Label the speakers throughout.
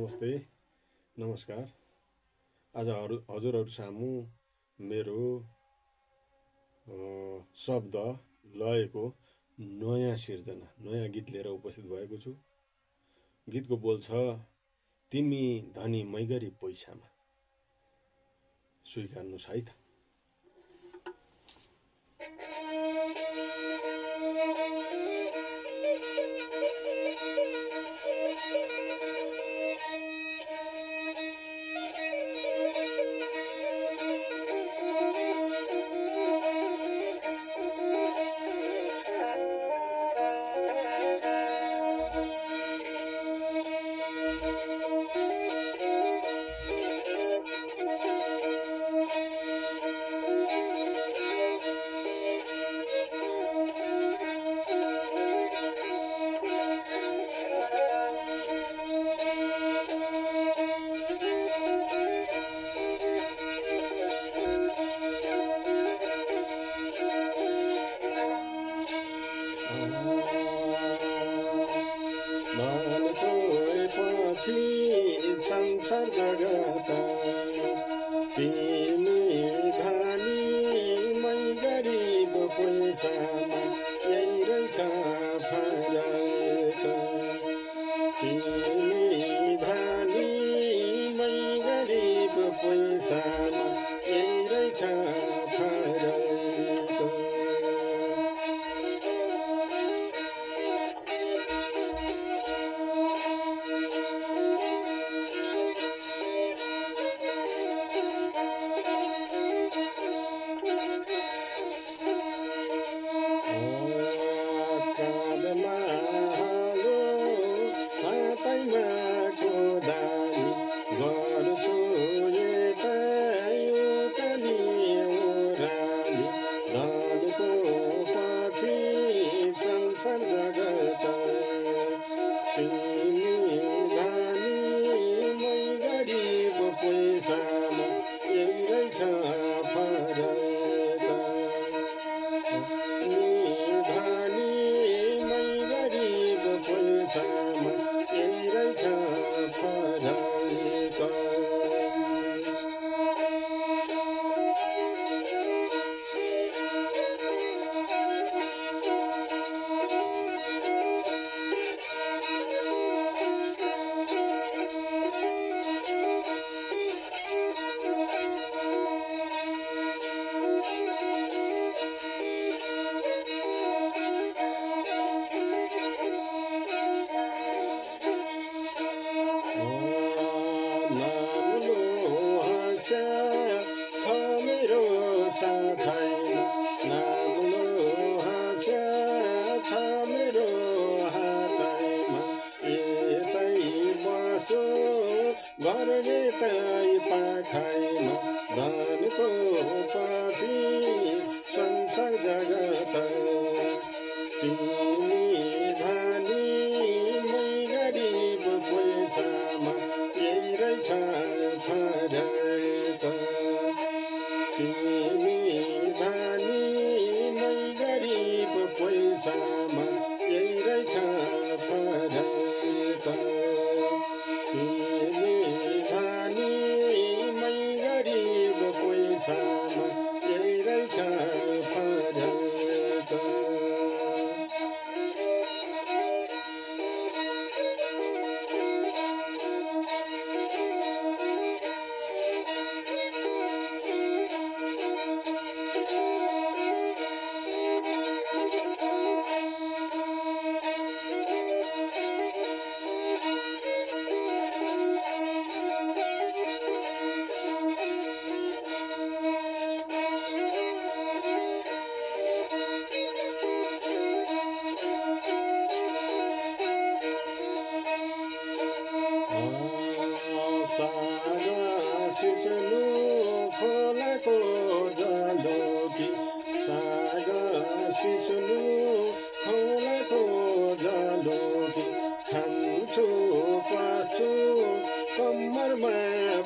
Speaker 1: नमस्ते नमस्कार। आज हरु हजुरहरू सामु मेरो शब्द लयको नयाँ सिर्जना नयाँ गीत लिएर उपस्थित भएको छु। गीतको बोल छ तिमी धनी मैगरी पैसामा। स्वीकार्नुहोस् है। त पछि संसार जगत तिमी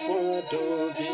Speaker 1: Kodobi.